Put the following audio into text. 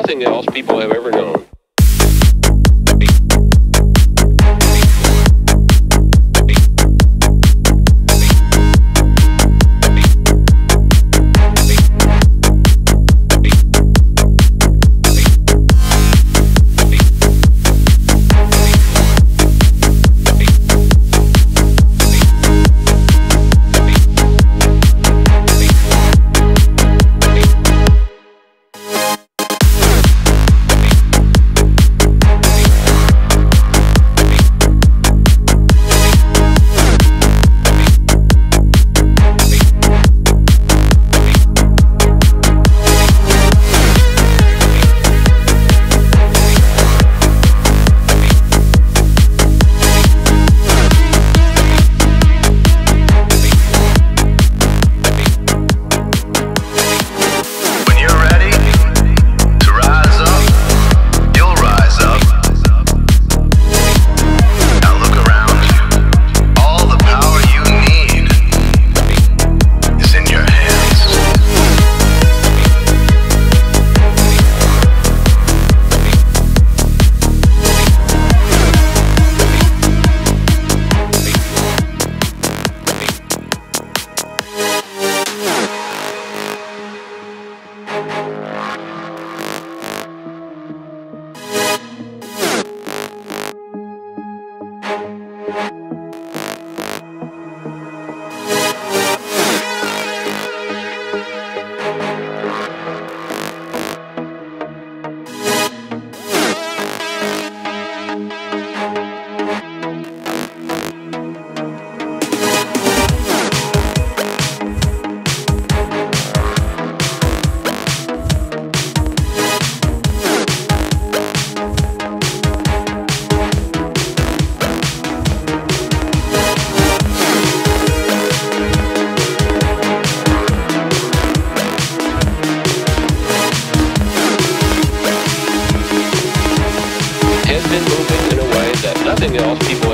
nothing else people have ever known. Nothing people